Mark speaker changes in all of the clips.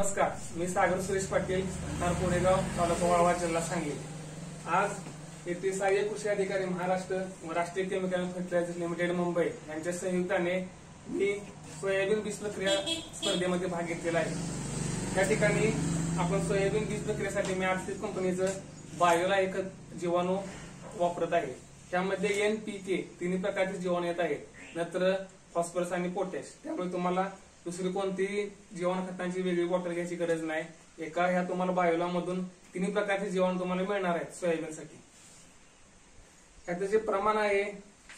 Speaker 1: नमस्कार मी सागर सुरेश पाटील सरकार पुणेगाव तालुका वाळवा जिल्हा सांगली. आज येथे सहाय्यक कृषी अधिकारी महाराष्ट्र व राष्ट्रीय केमिकल फर्टिलायझर लिमिटेड मुंबई यांच्या संयुक्ताने मी सोयाबीन बीज प्रक्रिया स्पर्धेमध्ये भाग घेतलेला आहे. त्या ठिकाणी आपण सोयाबीन बीज प्रक्रियेसाठी मी आर्थिक कंपनीचं बायोला एक जीवाणू वापरत आहे. त्यामध्ये एन पी के तिन्ही प्रकारचे जीवाणू येत आहेत. नत्र फॉस्फरस आणि पोटॅश. त्यामुळे तुम्हाला दुसरी कोणतीही जीवन खतांची वेगळी बॉटल घ्यायची गरज नाही. एका ह्या तुम्हाला बायोला मधून तिन्ही प्रकारचे जीवन तुम्हाला मिळणार आहेत सोयाबीनसाठी. ह्याचं जे प्रमाण आहे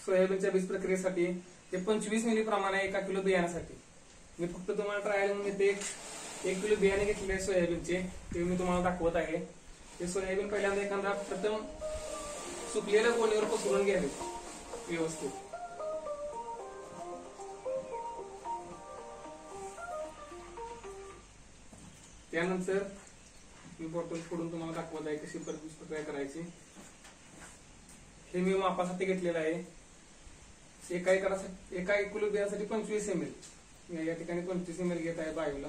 Speaker 1: सोयाबीनच्या बीज प्रक्रियेसाठी ते पंचवीस मिली प्रमाण आहे एका किलो बियाण्यासाठी. मी फक्त तुम्हाला ट्रायल म्हणजे ते एक किलो बियाणे घेतलेले आहे सोयाबीनचे ते मी तुम्हाला दाखवत आहे. ते सोयाबीन पहिल्यांदा एखादा प्रथम सुकलेल्या गोणीवर पसरून घ्यावे व्यवस्थित. त्यानंतर मी बॉटल फोडून तुम्हाला दाखवत आहे कशी परत प्रक्रिया करायची. हे मी मापासाठी घेतलेलं आहे. एका एकरासाठी एका एक किलो बियासाठी पंचवीस एम एल या ठिकाणी पंचवीस एम एल घेत आहे बायूला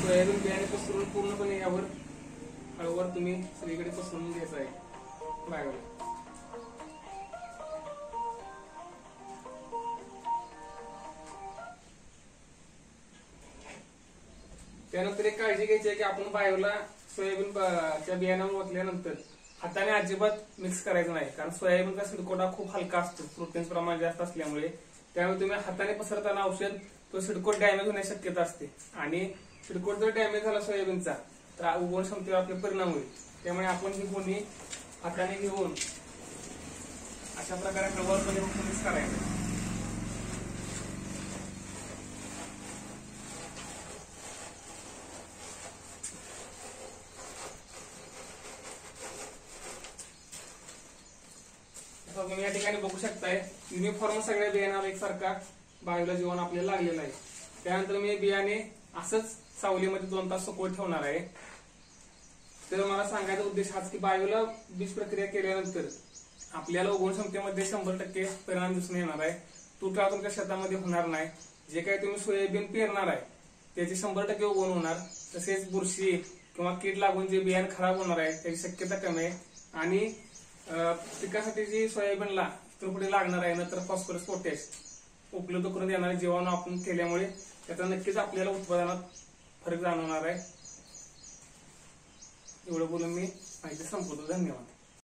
Speaker 1: सोयाबीन बियाणे पसरून पूर्णपणे यावर हळूवर तुम्ही सगळीकडे पसरून घ्यायचं आहे. बायोला त्यानंतर एक काळजी घ्यायची आहे की आपण बायोला सोयाबीन च्या बियाणं ओतल्यानंतर हाताने अजिबात मिक्स करायचं नाही. कारण सोयाबीनचा सिडकोटा खूप हलका असतो. प्रोटीन्स प्रमाण जास्त असल्यामुळे. त्यामुळे तुम्ही हाताने पसरताना औषध तो सिडकोट डॅमेज होण्याची शक्यता असते. आणि सिडकोट जर डॅमेज झाला सोयाबीनचा तर उगवण क्षमतेवर आपले परिणाम होईल. त्यामुळे आपण ही गोणी हाताने घेऊन अशा प्रकारे हळूवारपणे मिक्स करायचं. तुम्ही या ठिकाणी बघू शकताय युनिफॉर्म सगळ्या बियाणाला एकसारखा बायोला जीवन आपल्याला लागलेलं आहे. त्यानंतर मी हे बियाणे असंच सावलीमध्ये दोन तास सुकवत ठेवणार आहे. तर मला सांगायचा उद्देश हाच की बायोला बीज प्रक्रिया केल्यानंतर आपल्याला उगवण क्षमतेमध्ये शंभर टक्के परिणाम दिसून येणार आहे. तुटळा तुमच्या शेतामध्ये होणार नाही. जे काही तुम्ही सोयाबीन पेरणार आहे त्याचे शंभर टक्के उगवण होणार. तसेच बुरशी किंवा कीड लागून जे बियाणं खराब होणार आहे त्याची शक्यता कमी आहे. आणि पिकासाठी जी सोयाबीनला तर पुढे लागणार आहे नंतर फॉस्फरस पोटॅश उपलब्ध करून देणारे जीवाणू आपण केल्यामुळे त्याचा नक्कीच आपल्याला उत्पादनात फरक जाणवणार आहे. एवढं बोलून मी माहिती संपवतो धन्यवाद.